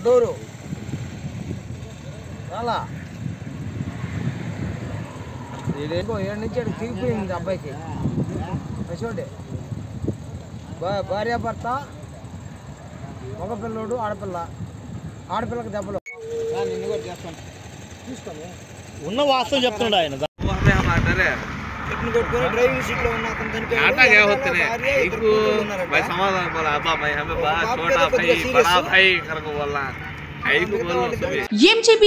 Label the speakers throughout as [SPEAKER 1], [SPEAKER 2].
[SPEAKER 1] వడూరు చాలా ఏడు నుంచి తిరిగిపోయింది అబ్బాయికి. పశువుడే భార్య భర్త ఒక పిల్లోడు ఆడపిల్ల. ఆడపిల్లకి దెబ్బలు. తీసుకోండి
[SPEAKER 2] ఉన్న వాస్తవం చెప్తున్నాడు ఆయన.
[SPEAKER 3] ఇట్ని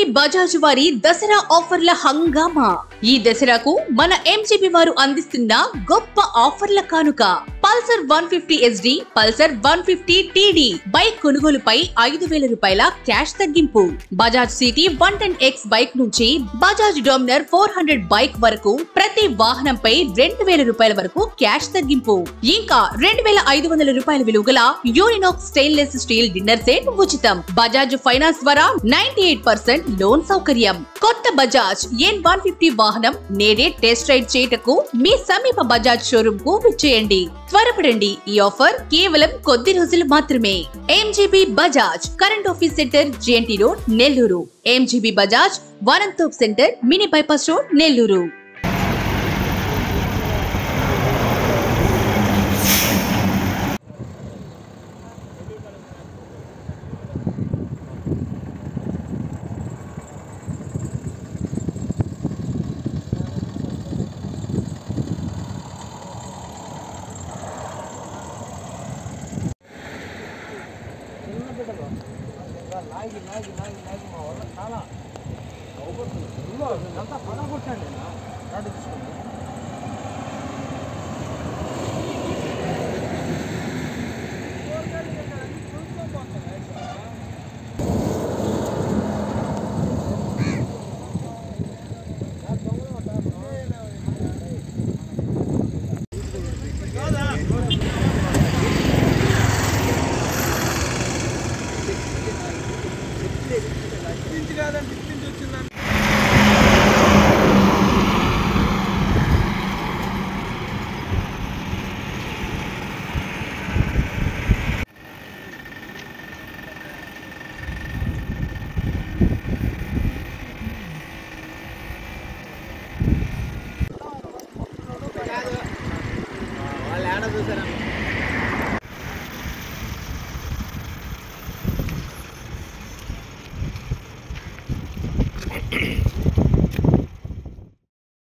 [SPEAKER 3] బజాజ్ వారి దసరా ఆఫర్ల హంగామా? ఈ దసరాకు మన ఎంజీబీ వారు అందిస్తున్న గొప్ప ఆఫర్ల కానుక. Pulsar one fifty SD Pulsar one fifty TD. Bike కొనుగోలుపై ఐదు వేల రూపాయల క్యాష్ తగ్గింపు. Bajaj CT one ten X bike నుంచి Bajaj Dominar four hundred bike వరకు ప్రతి వాహనంపై రెండు వేల రూపాయల వరకు క్యాష్ తగ్గింపు. ఇంకా రెండు వేల ఐదు వందల రూపాయల విలువ గల Uninox stainless steel dinner set ఉచితం. బజాజ్ ఫైనాన్స్ ద్వారా నైన్టీ ఎయిట్ పర్సెంట్ లోన్ సౌకర్యం. కొత్త బజాజ్ ఎన్ వన్ ఫిఫ్టీ వాహనం నేడే టెస్ట్ రైడ్ చేయుటకు మీ సమీప బజాజ్ షోరూమ్కు విచ్చేయండి. త్వరపడండి. ఈ ఆఫర్ కేవలం కొద్ది రోజులు మాత్రమే. MGB Bajaj current office centre JNT road Nellore MGB Bajaj Vanamthopu centre mini bypass road Nellore
[SPEAKER 1] ನಿನ್ನ ಬಿಡಲ್ಲ ನಾಯಿಗೆ ನಾಯಿಗೆ ನಾಯಿಗೆ ನಾಯಿಗೆ ಅವಲ್ಲ ಕಾಲ ಒಬ್ಬತ್ತು ಎಲ್ಲ ಅಂತ ಪದ ಕೊಟ್ಟಂడి